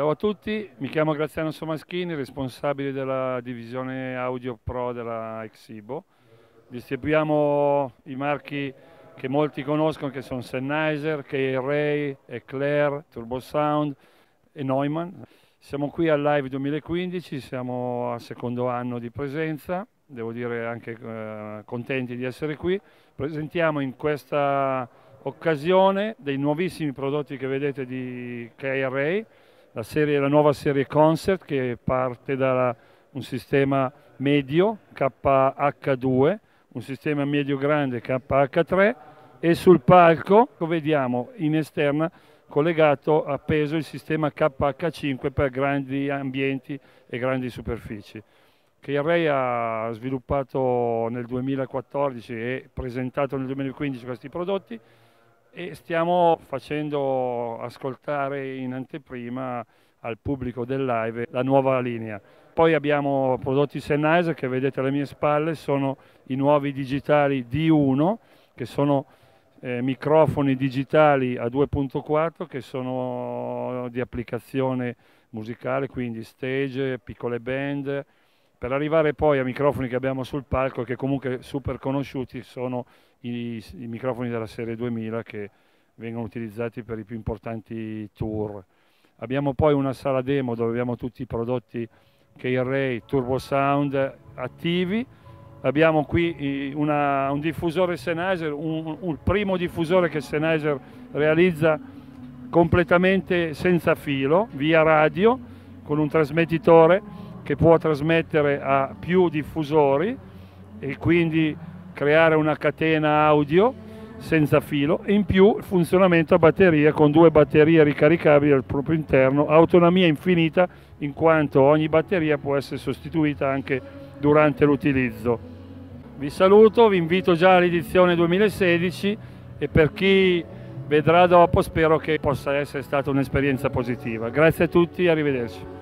Ciao a tutti, mi chiamo Graziano Somaschini, responsabile della divisione Audio Pro della Exibo. Distribuiamo i marchi che molti conoscono che sono Sennheiser, K-Ray, Eclair, Turbo Sound e Neumann. Siamo qui al Live 2015, siamo al secondo anno di presenza, devo dire anche eh, contenti di essere qui. Presentiamo in questa occasione dei nuovissimi prodotti che vedete di K-Ray, la, serie, la nuova serie Concert che parte da un sistema medio KH2, un sistema medio grande KH3 e sul palco vediamo in esterna collegato appeso il sistema KH5 per grandi ambienti e grandi superfici che il REI ha sviluppato nel 2014 e presentato nel 2015 questi prodotti e stiamo facendo ascoltare in anteprima al pubblico del live la nuova linea. Poi abbiamo prodotti Sennheiser che vedete alle mie spalle, sono i nuovi digitali D1 che sono eh, microfoni digitali a 2.4 che sono di applicazione musicale, quindi stage, piccole band, per arrivare poi a microfoni che abbiamo sul palco che comunque super conosciuti sono i, i microfoni della serie 2000 che vengono utilizzati per i più importanti tour. Abbiamo poi una sala demo dove abbiamo tutti i prodotti K-Ray, Turbo Sound attivi. Abbiamo qui una, un diffusore Sennheiser, un, un primo diffusore che Sennheiser realizza completamente senza filo, via radio, con un trasmettitore che può trasmettere a più diffusori e quindi creare una catena audio senza filo e in più il funzionamento a batteria con due batterie ricaricabili al proprio interno, autonomia infinita in quanto ogni batteria può essere sostituita anche durante l'utilizzo. Vi saluto, vi invito già all'edizione 2016 e per chi vedrà dopo spero che possa essere stata un'esperienza positiva. Grazie a tutti, arrivederci.